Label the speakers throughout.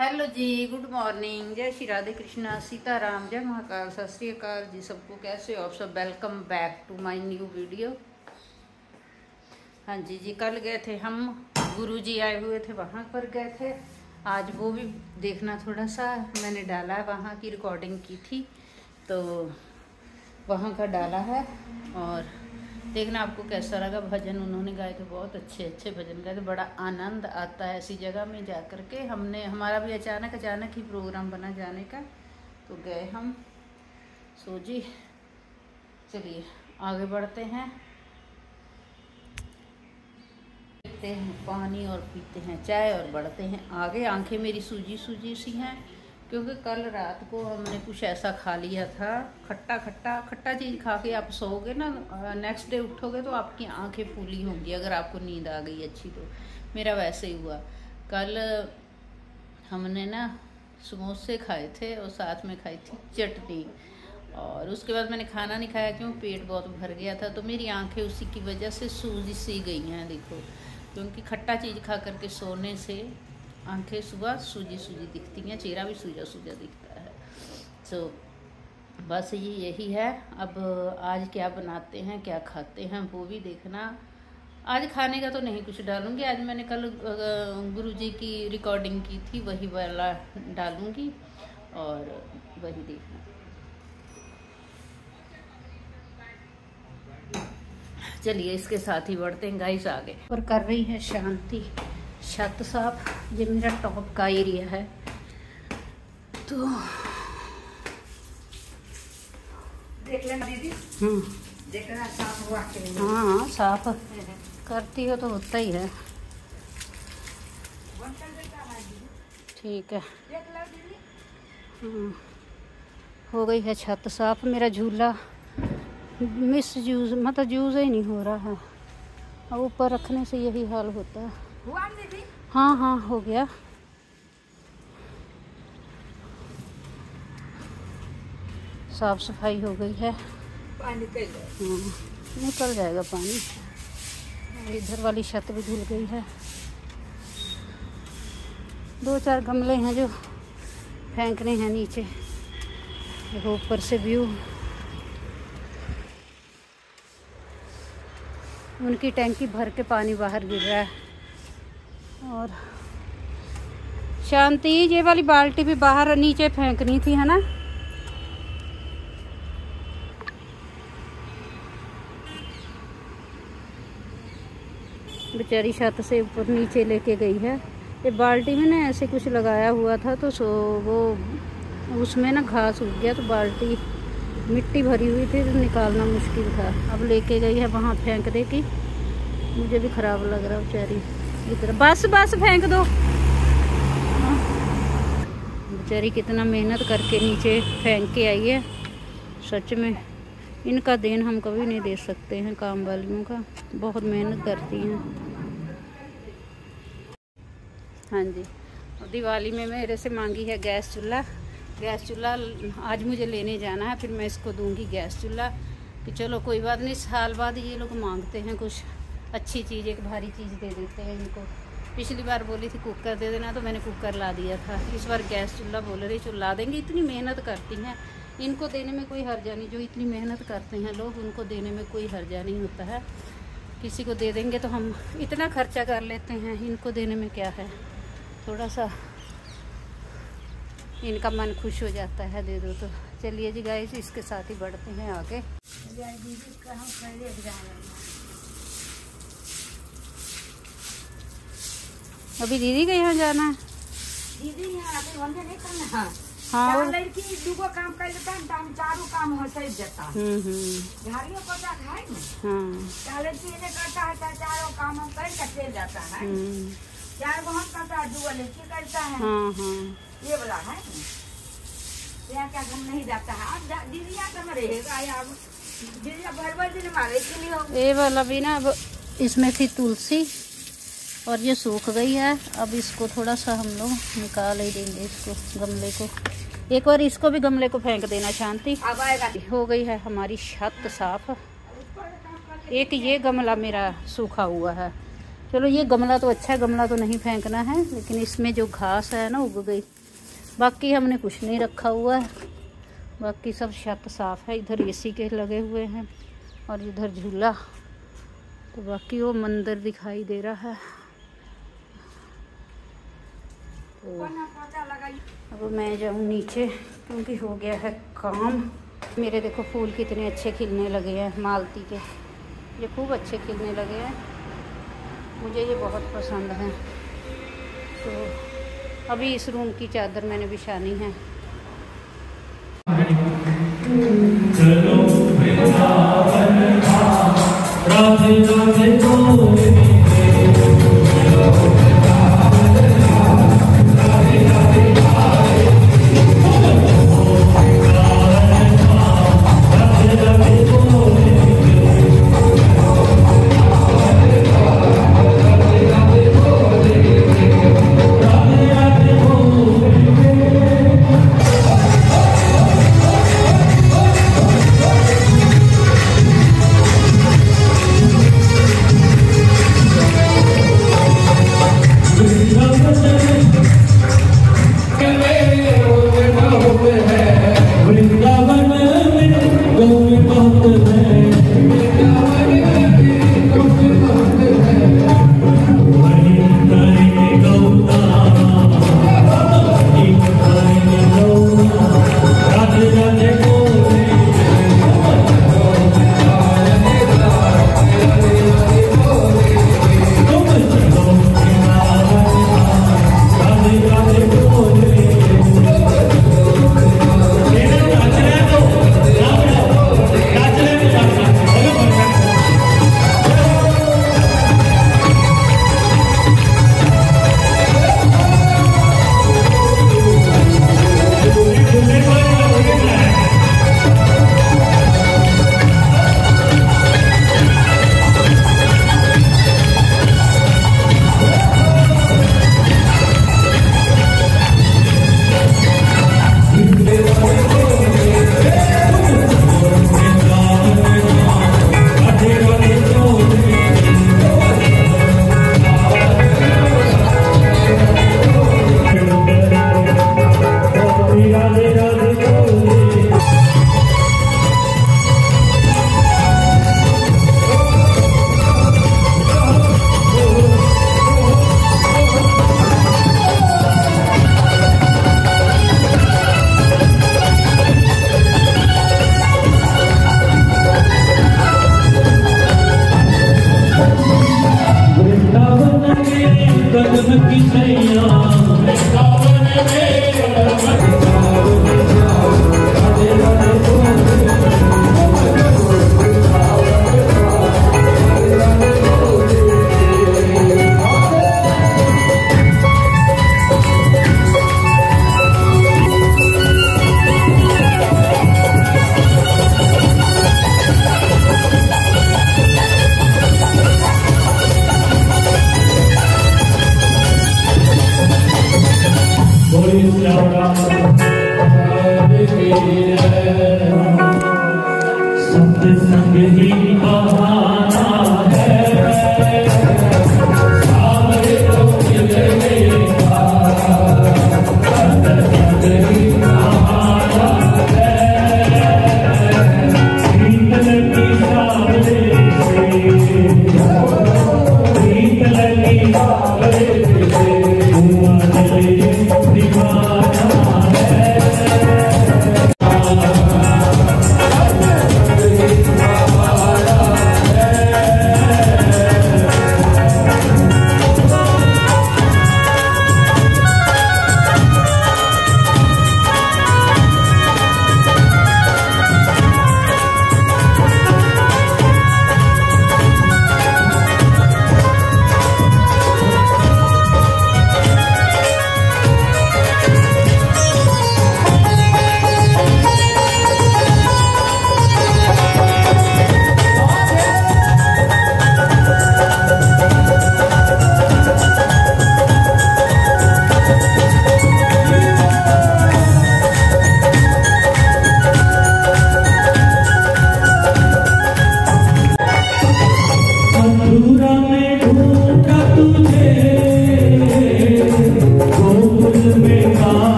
Speaker 1: Hello जी good morning जय श्री राधे कृष्णा सीताराम जय महाकाल, सत श्री अकाल जी सबको। कैसे हो आप सब? Welcome back to my new video हाँ जी जी कल गए थे हम। गुरु जी आए हुए थे, वहाँ पर गए थे। आज वो भी देखना थोड़ा सा मैंने डाला है, वहाँ की रिकॉर्डिंग की थी। तो वहाँ का डाला है और देखना आपको कैसा लगा। भजन उन्होंने गाए थे, बहुत अच्छे अच्छे भजन गाए थे। बड़ा आनंद आता है ऐसी जगह में जा कर के। हमने, हमारा भी अचानक अचानक ही प्रोग्राम बना जाने का। तो गए हम। सो जी, चलिए, आगे बढ़ते हैं। पीते हैं, पानी और पीते हैं, चाय और बढ़ते हैं। आगे आँखें मेरी सूजी सूजी सी हैं। क्योंकि कल रात को हमने कुछ ऐसा खा लिया था। खट्टा खट्टा खट्टा चीज़ खा के आप सोओगे ना नेक्स्ट डे उठोगे तो आपकी आँखें फूली होंगी, अगर आपको नींद आ गई अच्छी तो। मेरा वैसे ही हुआ। कल हमने ना समोसे खाए थे और साथ में खाई थी चटनी। और उसके बाद मैंने खाना नहीं खाया क्यों? पेट बहुत भर गया था तो मेरी आँखें उसी की वजह से सूजी सी गई हैं, देखो। क्योंकि खट्टा चीज़ खा करके सोने से आँखें सुबह सूजी सूजी दिखती हैं चेहरा भी सूजा सूजा दिखता है। सो so, बस ये यही है। अब आज क्या बनाते हैं क्या खाते हैं वो भी देखना। आज खाने का तो नहीं कुछ डालूँगी आज मैंने कल गुरु जी की रिकॉर्डिंग की थी वही वाला डालूँगी और वही देखना। चलिए इसके साथ ही बढ़ते हैं गाइस आगे। और कर रही है शांति। छत साफ़ ये मेरा टॉप का एरिया है। तो
Speaker 2: देख लेना दीदी।
Speaker 1: हम्म।
Speaker 2: देख लेना साफ़ हुआ कि नहीं।
Speaker 1: हाँ हाँ साफ़। करती हो तो होता ही है। ठीक है।
Speaker 2: दीदी।
Speaker 1: हाँ। हो गई है छत साफ़ मेरा झूला। मिस यूज़ मतलब यूज़ ही नहीं हो रहा है। ऊपर रखने से यही हाल होता है।
Speaker 2: दीदी।
Speaker 1: हाँ हाँ हो गया। साफ़ सफ़ाई हो गई है।
Speaker 2: पानी
Speaker 1: हाँ, निकल जाएगा पानी। और इधर वाली छत भी धुल गई है। दो चार गमले हैं जो फेंकने हैं नीचे। देखो ऊपर से व्यू। उनकी टैंकी भर के पानी बाहर गिर रहा है। और शांति, ये वाली बाल्टी भी बाहर नीचे फेंकनी थी, है ना? बेचारी छत से ऊपर नीचे लेके गई है। ये बाल्टी में ना ऐसे कुछ लगाया हुआ था तो सो वो उसमें ना घास उग गया तो बाल्टी मिट्टी भरी हुई थी तो निकालना मुश्किल था। अब लेके गई है वहाँ फेंक दे की। मुझे भी ख़राब लग रहा बेचारी। इधर। बस बस, फेंक दो। बेचारी कितना मेहनत करके नीचे फेंक के आई है। सच में, इनका देन हम कभी नहीं दे सकते हैं, काम वालियों का। बहुत मेहनत करती हैं। हाँ जी। दिवाली में मेरे से मांगी है गैस चूल्हा। गैस चूल्हा आज मुझे लेने जाना है, फिर मैं इसको दूँगी गैस चूल्हा। कि चलो कोई बात नहीं, साल बाद ये लोग मांगते हैं कुछ। अच्छी चीज़, एक भारी चीज़ दे देते हैं इनको। पिछली बार बोली थी, कुकर दे देना तो मैंने कुकर ला दिया था। इस बार गैस चूल्हा बोल रही, चूल्हा देंगे, इतनी मेहनत करती हैं। इनको देने में कोई हर्जा नहीं, जो इतनी मेहनत करते हैं लोग, उनको देने में कोई हर्जा नहीं होता है। किसी को दे देंगे तो हम इतना खर्चा कर लेते हैं, इनको देने में क्या है? थोड़ा सा इनका मन खुश हो जाता है, दे दो तो। चलिए जी गाइस इसके साथ ही बढ़ते हैं आगे
Speaker 2: दीदी का हम पहले जाना
Speaker 1: अभी दीदी के यहाँ जाना है?
Speaker 2: दीदी यहाँ नहीं करना। हाँ
Speaker 1: हाँ
Speaker 2: लड़की दूगो काम कर लेता है तो चारों काम हो सही जाता है
Speaker 1: हम्म हम्म।
Speaker 2: झाड़ियों को जा है ना।
Speaker 1: हाँ।
Speaker 2: लड़की ये करता है चार काम हम कर चल जाता है।
Speaker 1: हम्म।
Speaker 2: चार हम करता है दूगो लड़की करता है। ये वाला है क्या हम नहीं जाता है। अब कम रहेगा? या भर भर दिन मारे के लिए
Speaker 1: ये वाला भी ना अब इसमें थी तुलसी। और ये सूख गई है। अब इसको थोड़ा सा हम लोग निकाल ही देंगे इसको गमले को। एक बार इसको भी गमले को फेंक देना शांति।
Speaker 2: अब आएगा।
Speaker 1: हो गई है हमारी छत साफ़। एक ये गमला मेरा सूखा हुआ है।
Speaker 3: चलो ये गमला तो अच्छा है गमला तो नहीं फेंकना है लेकिन इसमें जो घास है ना उग गई। बाकी हमने कुछ नहीं रखा हुआ है। बाकी सब छत साफ़ है इधर एसी के लगे हुए हैं और इधर झूला। तो बाकी वो मंदिर दिखाई दे रहा है। तो अब मैं जाऊँ नीचे, क्योंकि हो गया है काम। मेरे देखो फूल कितने अच्छे खिलने लगे हैं, मालती के। ये खूब अच्छे खिलने लगे हैं। मुझे ये बहुत पसंद है। तो अभी इस रूम की चादर मैंने बिछानी है।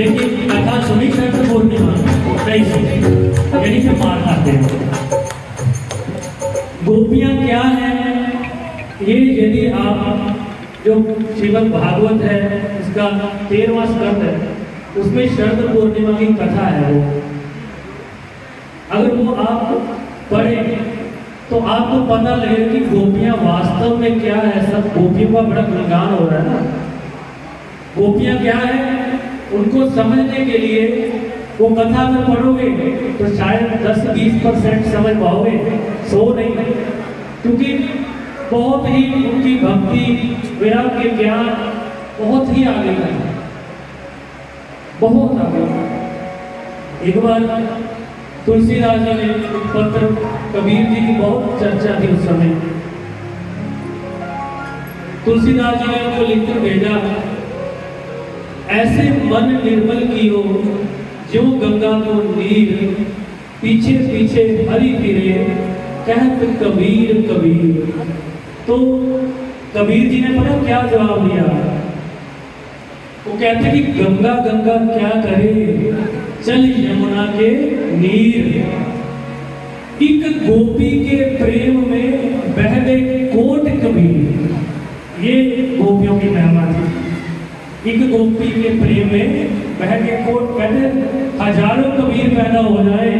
Speaker 3: लेकिन कथा सुनी शरद पूर्णिमा नहीं सुनी यही से मार खाते हैं। गोपियाँ क्या है? ये यदि आप, जो श्रीमद भागवत है, इसका तेरहवा स्कंद है उसमें शरद पूर्णिमा की कथा है वो। अगर वो आप पढ़े तो आपको पता लगेगा कि गोपियाँ वास्तव में क्या है, सब गोपियों का बड़ा गुणगान हो रहा है ना। गोपियाँ क्या है? उनको समझने के लिए वो कथा में पढ़ोगे तो शायद 10-20 परसेंट समझ पाओगे। सो नहीं। क्योंकि बहुत ही उनकी भक्ति वैराग्य ज्ञान बहुत ही आगे का है। बहुत आगे एक बार तुलसीदास जी ने पत्र कबीर जी की बहुत चर्चा थी उस समय। तुलसीदास जी ने उनको लिखकर भेजा। ऐसे मन निर्मल की हो जो गंगा को नीर, पीछे पीछे हरी फिरे, कहत कबीर कबीर। तो कबीर जी ने पता क्या जवाब दिया? वो कहते कि गंगा गंगा क्या करे? चल यमुना के नीर। एक गोपी के प्रेम में बह गए कोट कबीर। ये गोपियों की महिमा थी। गोपी के प्रेम में बह के कोट कहते हज़ारों कबीर पैदा हो जाए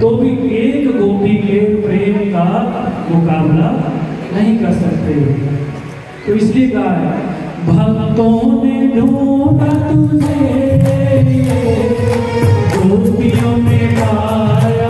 Speaker 3: तो भी एक गोपी के प्रेम का मुकाबला नहीं कर सकते। तो इसलिए कहा है, भक्तों ने ढूंढा तुझे, गोपियों ने पाया